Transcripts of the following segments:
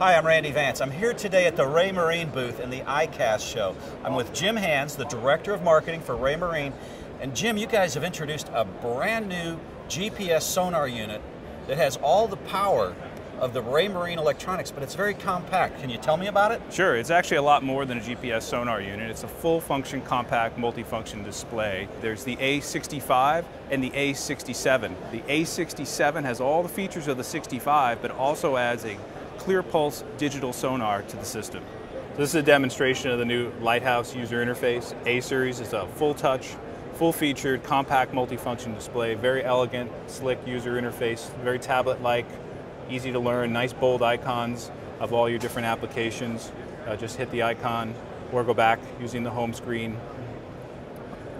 Hi, I'm Randy Vance. I'm here today at the Raymarine booth in the ICAST show. I'm with Jim Hands, the Director of Marketing for Raymarine. And Jim, you guys have introduced a brand new GPS sonar unit that has all the power of the Raymarine electronics, but it's very compact. Can you tell me about it? Sure, it's actually a lot more than a GPS sonar unit. It's a full function compact multifunction display. There's the A65 and the A67. The A67 has all the features of the 65, but also adds a clear pulse digital sonar to the system. This is a demonstration of the new Lighthouse user interface. A-Series is a full touch, full featured, compact multifunction display, very elegant, slick user interface, very tablet-like, easy to learn, nice bold icons of all your different applications. Uh, just hit the icon or go back using the home screen.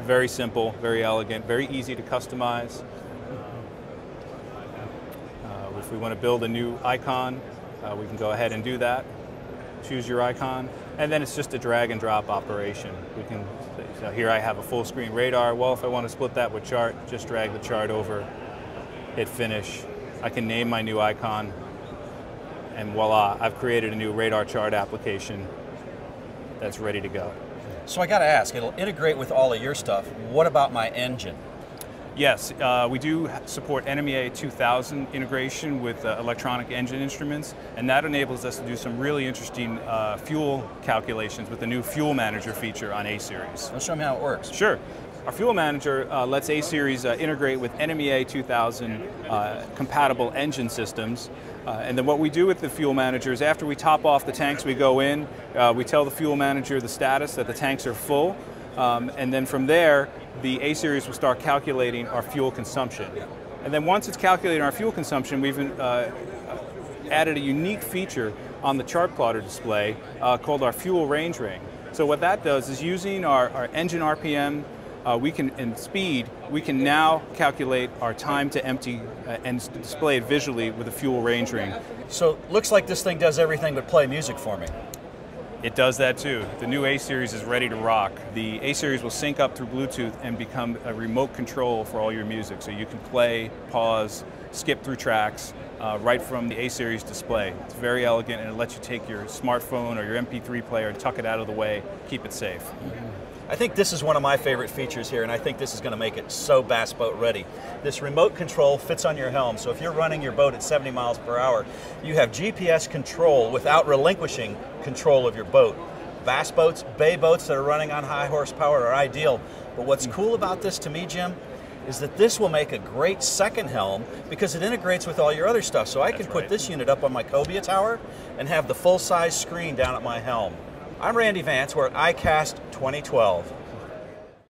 Very simple, very elegant, very easy to customize. Uh, if we want to build a new icon, uh, we can go ahead and do that. Choose your icon, and then it's just a drag and drop operation. We can, so here I have a full screen radar. Well, if I want to split that with chart, just drag the chart over, hit finish. I can name my new icon, and voila, I've created a new radar chart application that's ready to go. So I got to ask, it'll integrate with all of your stuff. What about my engine? Yes, uh, we do support NMEA 2000 integration with uh, electronic engine instruments, and that enables us to do some really interesting uh, fuel calculations with the new Fuel Manager feature on A-Series. Let's show me how it works. Sure. Our Fuel Manager uh, lets A-Series uh, integrate with NMEA 2000 uh, compatible engine systems. and then what we do with the Fuel Manager is after we top off the tanks we go in, we tell the Fuel Manager the status that the tanks are full, um, and then from there, the A-Series will start calculating our fuel consumption. And then once it's calculating our fuel consumption, we've uh, added a unique feature on the chart plotter display uh, called our fuel range ring. So what that does is using our, our engine RPM, uh, we can, and speed, we can now calculate our time to empty uh, and display it visually with a fuel range ring. So looks like this thing does everything but play music for me. It does that too. The new A-Series is ready to rock. The A-Series will sync up through Bluetooth and become a remote control for all your music. So you can play, pause, skip through tracks uh, right from the A-Series display. It's very elegant and it lets you take your smartphone or your MP3 player and tuck it out of the way, keep it safe. I think this is one of my favorite features here, and I think this is going to make it so bass boat ready. This remote control fits on your helm, so if you're running your boat at 70 miles per hour, you have GPS control without relinquishing control of your boat. Bass boats, bay boats that are running on high horsepower are ideal. But what's hmm. cool about this to me, Jim, is that this will make a great second helm because it integrates with all your other stuff. So I can put this unit up on my Cobia tower and have the full size screen down at my helm. I'm Randy Vance. We're at ICAST 2012.